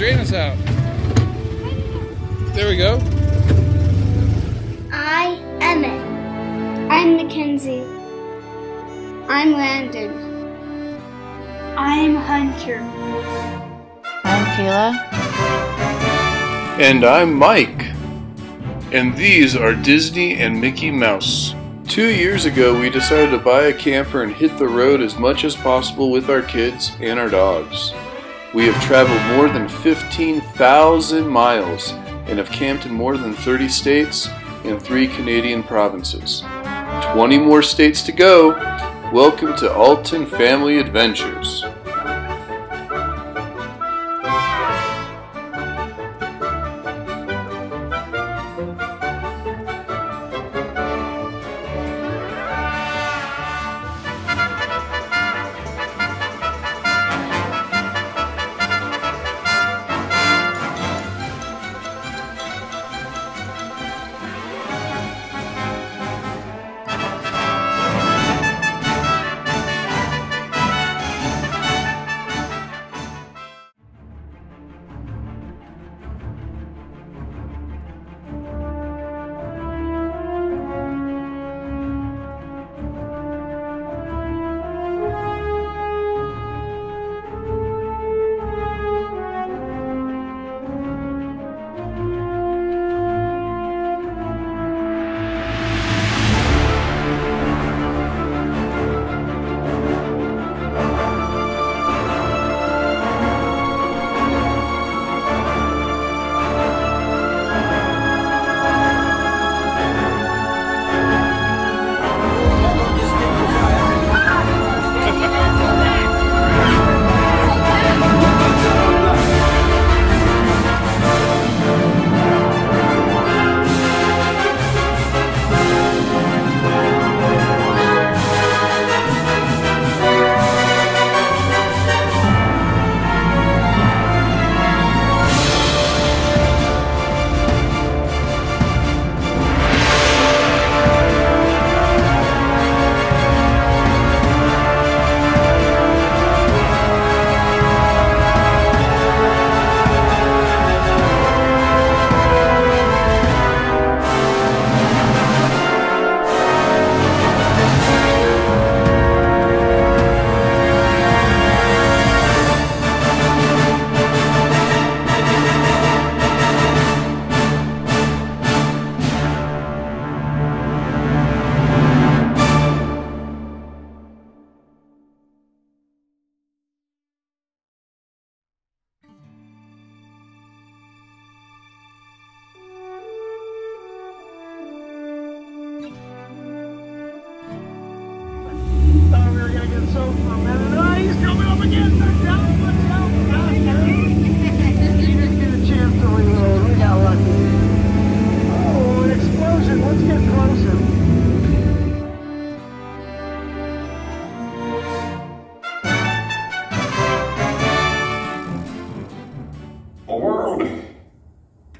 straighten us out. There we go. I, Emmett. I'm Mackenzie. I'm Landon. I'm Hunter. I'm Kayla. And I'm Mike. And these are Disney and Mickey Mouse. Two years ago, we decided to buy a camper and hit the road as much as possible with our kids and our dogs. We have traveled more than 15,000 miles and have camped in more than 30 states and three Canadian provinces. 20 more states to go. Welcome to Alton Family Adventures. The world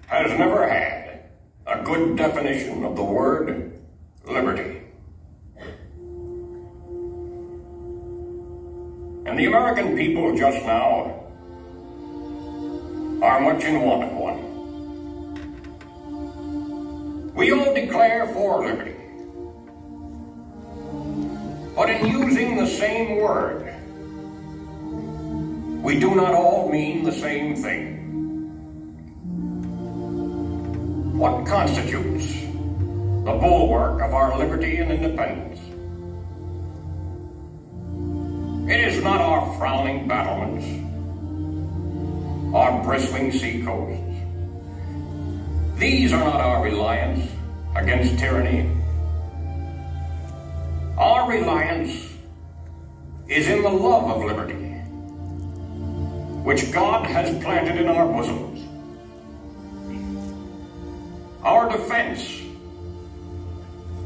has never had a good definition of the word liberty. And the American people just now are much in want of one. We all declare for liberty. But in using the same word, we do not all mean the same thing. What constitutes the bulwark of our liberty and independence? It is not our frowning battlements, our bristling sea coasts. These are not our reliance against tyranny. Our reliance is in the love of liberty, which God has planted in our bosoms. Our defense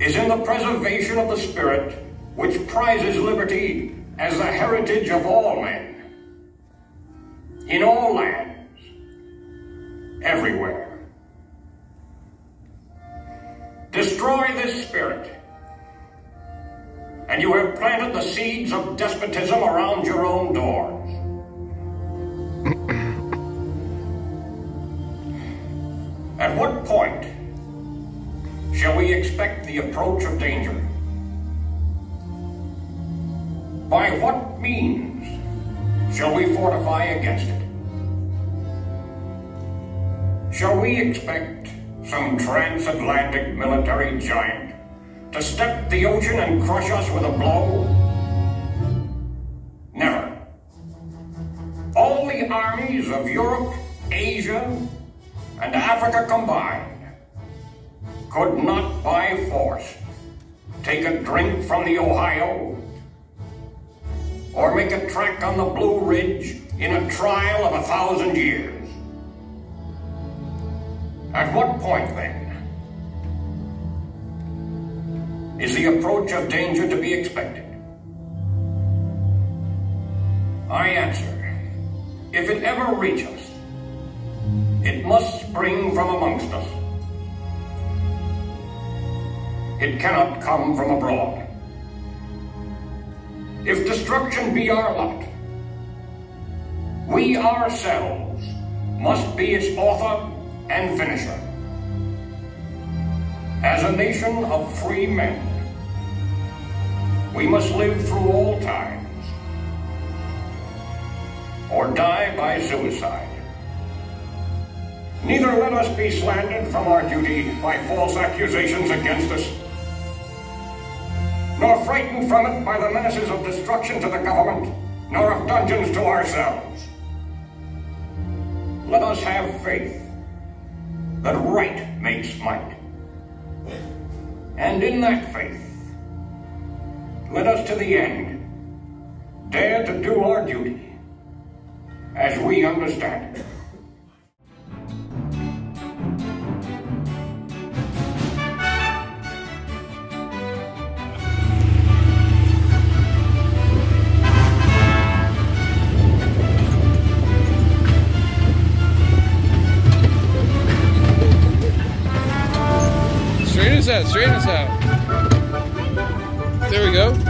is in the preservation of the spirit which prizes liberty as the heritage of all men, in all lands, everywhere. Destroy this spirit, and you have planted the seeds of despotism around your own doors. At what point shall we expect the approach of danger? What means shall we fortify against it? Shall we expect some transatlantic military giant to step the ocean and crush us with a blow? Never. All the armies of Europe, Asia, and Africa combined could not by force take a drink from the Ohio or make a track on the Blue Ridge in a trial of a thousand years. At what point, then, is the approach of danger to be expected? I answer, if it ever reach us, it must spring from amongst us. It cannot come from abroad. If destruction be our lot, we ourselves must be its author and finisher. As a nation of free men, we must live through all times or die by suicide. Neither let us be slandered from our duty by false accusations against us, nor frightened from it by the menaces of destruction to the government, nor of dungeons to ourselves. Let us have faith that right makes might. And in that faith, let us to the end dare to do our duty as we understand it. Us out, straighten us out. There we go.